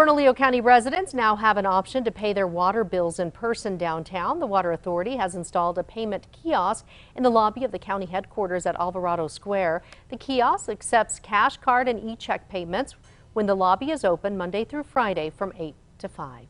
Bernalillo County residents now have an option to pay their water bills in person downtown. The Water Authority has installed a payment kiosk in the lobby of the county headquarters at Alvarado Square. The kiosk accepts cash card and e-check payments when the lobby is open Monday through Friday from 8 to 5.